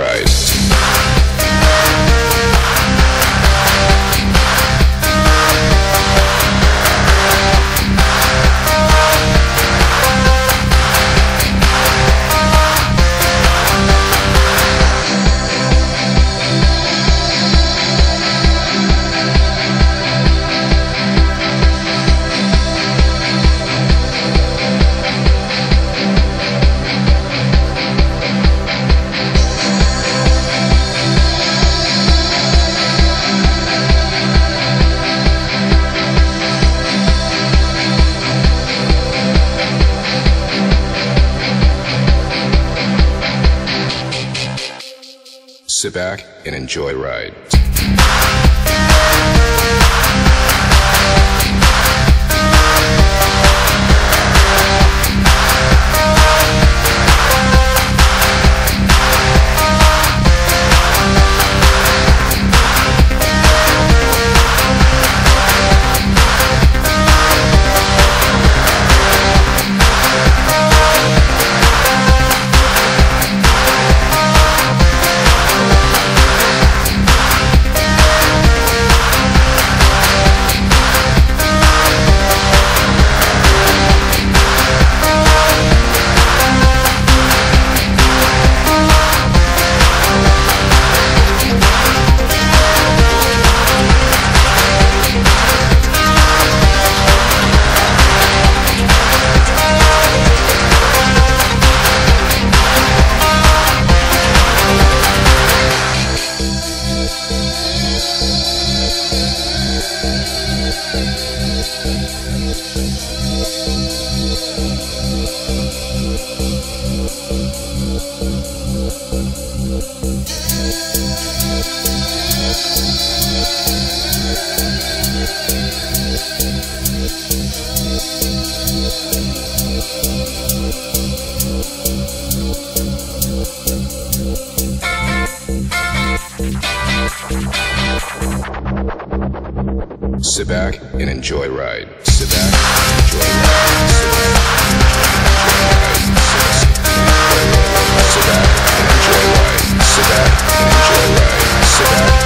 enjoy Sit back and enjoy ride. Sit back and enjoy ride. Sit back and enjoy ride. Sit back and enjoy ride. Sit back and enjoy ride. Sit back